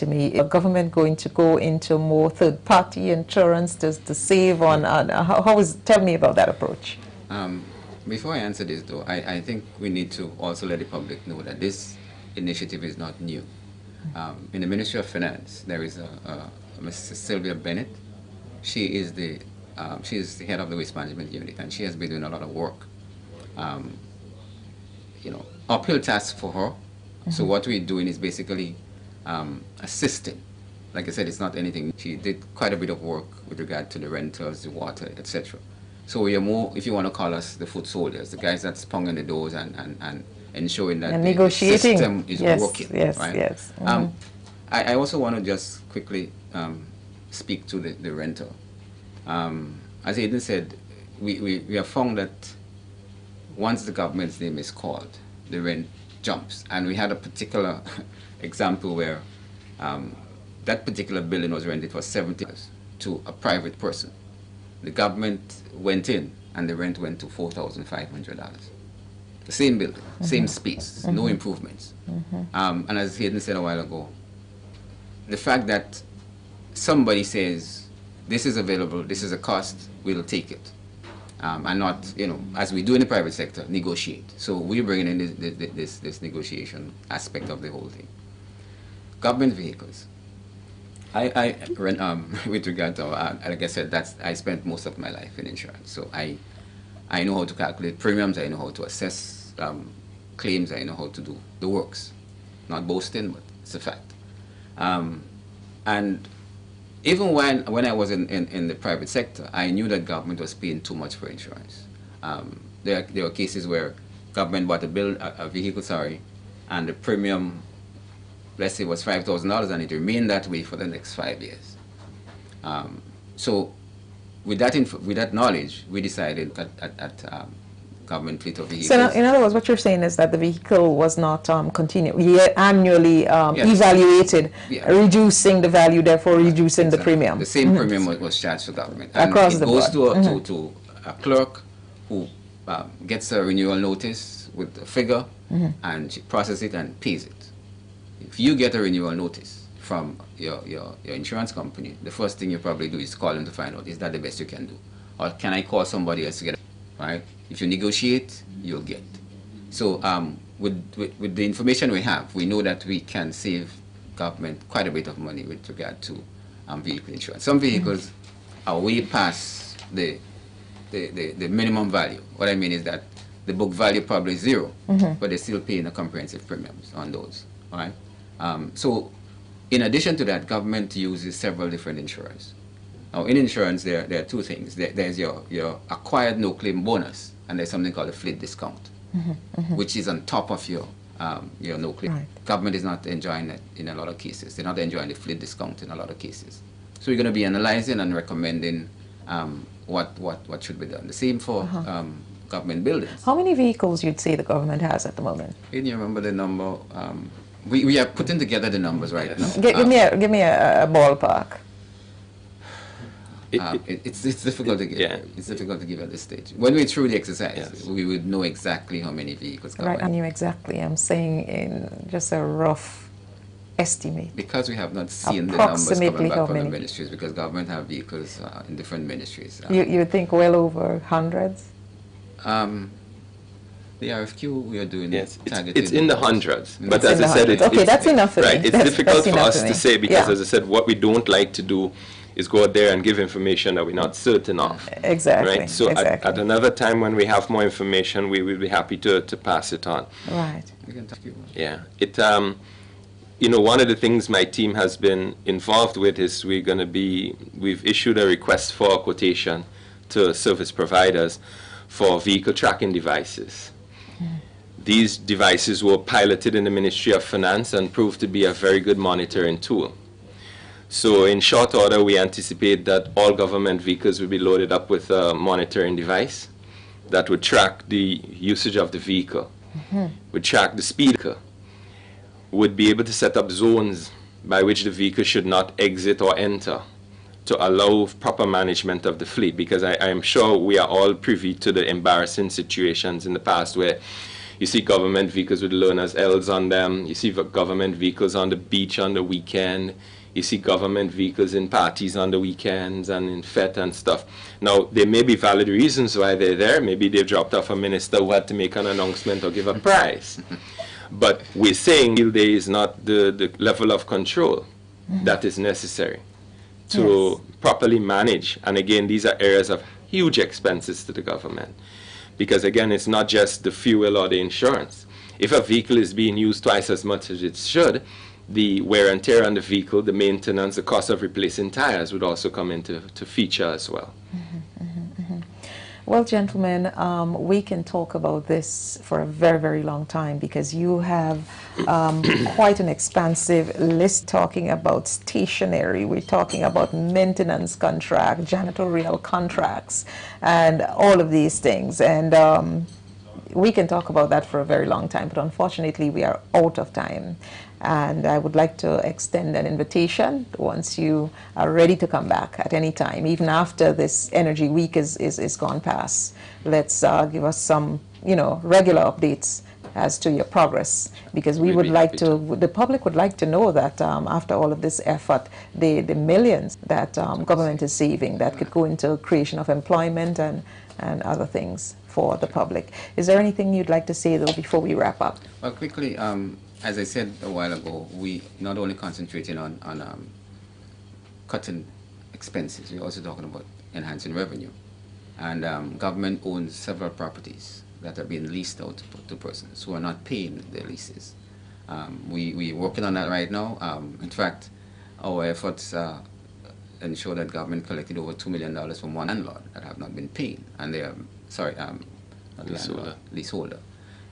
to me. Is government going to go into more third-party insurance to, to save on, uh, how, how is, tell me about that approach. Um, before I answer this though, I, I think we need to also let the public know that this initiative is not new. Um, in the Ministry of Finance, there is a, a, Mrs. Sylvia Bennett. She is the um, she is the head of the waste management unit, and she has been doing a lot of work. Um, you know, uphill task for her. Mm-hmm. So what we're doing is basically um, assisting. Like I said, it's not anything. She did quite a bit of work with regard to the rentals, the water, etc. So we are more, if you want to call us the foot soldiers, the guys that's ponging the doors and, and, and ensuring that and the, negotiating. system is yes, working. Yes, right? yes. Mm-hmm. Um, I, I, also want to just quickly um, speak to the, the rental. Um, as Hayden said, we, we, we have found that once the government's name is called, the rent jumps. And we had a particular example where um, that particular building was rented for 70 to a private person. The government went in and the rent went to $4,500. The same building, mm -hmm. same space, mm -hmm. no mm-hmm. improvements. Mm -hmm. um, and as Hayden said a while ago, the fact that somebody says, this is available, this is a cost, we'll take it. Um, and not, you know, as we do in the private sector, negotiate. So we're bringing in this, this, this negotiation aspect of the whole thing. Government vehicles. I, I um, with regard to, uh, like I said, that's, I spent most of my life in insurance. So I, I know how to calculate premiums, I know how to assess um, claims, I know how to do the works. Not boasting, but it's a fact. Um, and even when, when I was in, in, in, the private sector, I knew that government was paying too much for insurance. Um, there, there were cases where government bought a, bill, a, a vehicle, sorry, and the premium let's say it was $5,000 and it remained that way for the next five years. Um, so with that, with that knowledge, we decided at, at, at um, government fleet of vehicles. So in other words, what you're saying is that the vehicle was not um, continually annually um, yes. evaluated, yeah. reducing the value, therefore reducing exactly. the premium. The same mm -hmm. premium was charged to government. And Across it the goes board. To, a, mm -hmm. to, to a clerk who um, gets a renewal notice with a figure mm -hmm. and she processes it and pays it if you get a renewal notice from your, your, your insurance company, the first thing you probably do is call them to find out, is that the best you can do? Or can I call somebody else to get it? Right? If you negotiate, you'll get. So um, with, with, with, the information we have, we know that we can save government quite a bit of money with regard to um, vehicle insurance. Some vehicles are way past the, the, the, the, minimum value. What I mean is that the book value probably is 0 mm -hmm. but they're still paying the comprehensive premiums on those. All right? Um, so in addition to that, government uses several different insurers. Now in insurance, there, there are two things. There, there's your, your acquired no-claim bonus, and there's something called a fleet discount, mm -hmm, mm -hmm. which is on top of your, um, your no-claim. Right. Government is not enjoying it in a lot of cases. They're not enjoying the fleet discount in a lot of cases. So we're going to be analyzing and recommending um, what, what, what should be done. The same for uh -huh. government buildings. How many vehicles you'd say the government has at the moment? Can you remember the number? Um, we, we are putting together the numbers right now. G give, me a, give me a, a ballpark. It, um, it, it's, it's difficult to give. Yeah. It's difficult to give at this stage. When we're through the exercise, yes. we would know exactly how many vehicles. Right, I knew exactly. I'm saying in just a rough estimate. Because we have not seen the numbers coming back from many? the ministries, because government have vehicles uh, in different ministries. Um, you you think well over hundreds? Um, the RFQ we are doing yes, it's, it's in the hundreds. But it's as I said, it, okay, that's enough for right, me. It's that's, difficult that's for us for to say because, yeah. as I said, what we don't like to do is go out there and give information that we're not certain of. Exactly. Right. So exactly. At, at, another time when we have more information, we will be happy to, to pass it on. Right. We're going to keep on. Yeah. It. Um, you know, one of the things my team has been involved with is we're going to be, we've issued a request for a quotation to service providers for vehicle tracking devices. These devices were piloted in the Ministry of Finance and proved to be a very good monitoring tool. So in short order, we anticipate that all government vehicles will be loaded up with a monitoring device that would track the usage of the vehicle, mm -hmm. would track the speed, would be able to set up zones by which the vehicle should not exit or enter to allow proper management of the fleet because I, am sure we are all privy to the embarrassing situations in the past where You see government vehicles with learners L's on them. You see government vehicles on the beach on the weekend. You see government vehicles in parties on the weekends and in FET and stuff. Now, there may be valid reasons why they're there. Maybe they've dropped off a minister who had to make an announcement or give a prize. but we're saying there is not the, the level of control that is necessary to yes. properly manage. And again, these are areas of huge expenses to the government. Because again, it's not just the fuel or the insurance. If a vehicle is being used twice as much as it should, the wear and tear on the vehicle, the maintenance, the cost of replacing tires would also come into to feature as well. Mm-hmm, mm-hmm. Well, gentlemen, um, we can talk about this for a very, very long time because you have um, quite an expansive list talking about stationery. We're talking about maintenance contract, janitorial contracts, and all of these things. And um, we can talk about that for a very long time, but unfortunately, we are out of time. And I would like to extend an invitation once you are ready to come back at any time, even after this energy week is, is, is gone past. Let's uh, give us some, you know, regular updates as to your progress because we would like to, the public would like to know that um, after all of this effort, the, the millions that um, government is saving that could go into creation of employment and, and other things for the public. Is there anything you'd like to say though before we wrap up? Well, quickly, um, as I said a while ago, we not only concentrating on, on um, cutting expenses, we're also talking about enhancing revenue. And um, government owns several properties that are being leased out to, to persons who are not paying their leases. Um, we, we're working on that right now. Um, in fact, our efforts uh, ensure that government collected over $2 million from one landlord that have not been paid. And they are, sorry, um, leaseholder. leaseholder.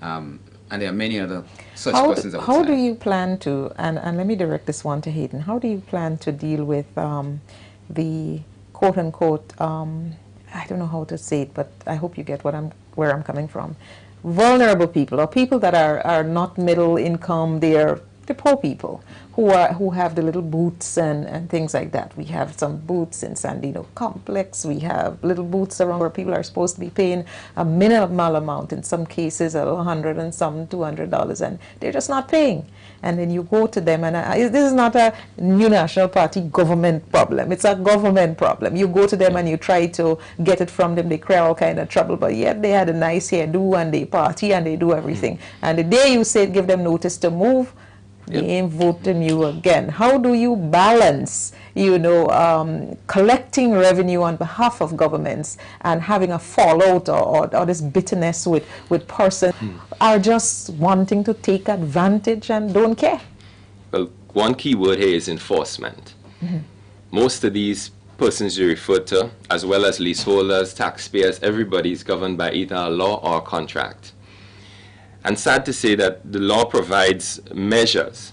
Um, and there are many other such how, persons outside. How do you plan to, and, and let me direct this one to Hayden, how do you plan to deal with um, the quote unquote, um, I don't know how to say it, but I hope you get what I'm, where I'm coming from. Vulnerable people or people that are, are not middle income, they're the poor people who are who have the little booths and, and things like that. We have some booths in Sandino Complex. We have little booths around where people are supposed to be paying a minimal amount, in some cases a hundred and some two hundred dollars, and they're just not paying. And then you go to them, and uh, I, this is not a new national party government problem. It's a government problem. You go to them and you try to get it from them. They create all kind of trouble, but yet they had a nice hairdo and they party and they do everything. And the day you say give them notice to move, yep. they ain't voting you again. How do you balance, you know, um, collecting revenue on behalf of governments and having a fallout or, or, or this bitterness with, with persons hmm. are just wanting to take advantage and don't care? Well, one key word here is enforcement. Mm-hmm. Most of these persons you refer to, as well as leaseholders, taxpayers, everybody is governed by either a law or a contract. And sad to say that the law provides measures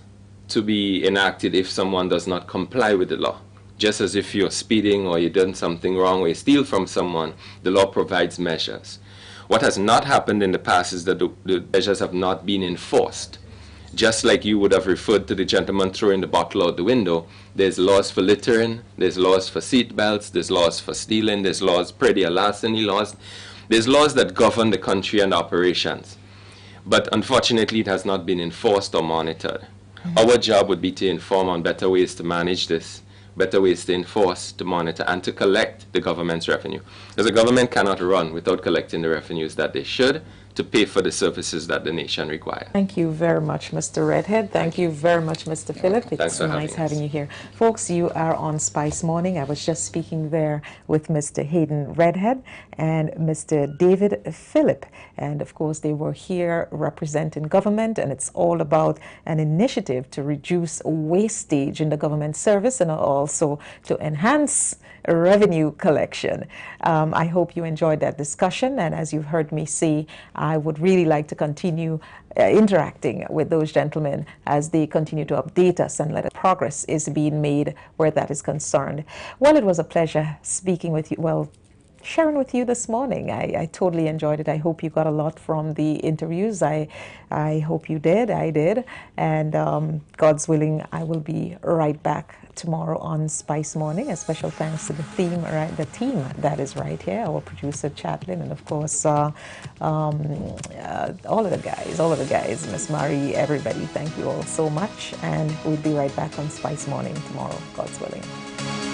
to be enacted if someone does not comply with the law. Just as if you're speeding or you've done something wrong or you steal from someone, the law provides measures. What has not happened in the past is that the, the measures have not been enforced. Just like you would have referred to the gentleman throwing the bottle out the window, there's laws for littering, there's laws for seat belts, there's laws for stealing, there's laws, petty larceny laws. There's laws that govern the country and operations. But unfortunately, it has not been enforced or monitored. Mm-hmm. Our job would be to inform on better ways to manage this, better ways to enforce, to monitor, and to collect the government's revenue. Because the government cannot run without collecting the revenues that they should to pay for the services that the nation requires. Thank you very much, Mr. Redhead. Thank you very much, Mr. Phillip. It's nice having, having you here. Folks, you are on Spice Morning. I was just speaking there with Mr. Hayden Redhead and Mr. David Phillip. And of course, they were here representing government, and it's all about an initiative to reduce wastage in the government service and also to enhance revenue collection. Um, I hope you enjoyed that discussion, and as you've heard me say, I would really like to continue uh, interacting with those gentlemen as they continue to update us and let us progress is being made where that is concerned. Well, it was a pleasure speaking with you. Well, sharing with you this morning. I, I totally enjoyed it. I hope you got a lot from the interviews. I, I hope you did. I did. And um, God's willing, I will be right back tomorrow on Spice Morning. A special thanks to the theme, right, the team that is right here, our producer Chaplin, and of course uh, um, uh, all of the guys, all of the guys, Miss Marie, everybody. Thank you all so much, and we'll be right back on Spice Morning tomorrow, God's willing.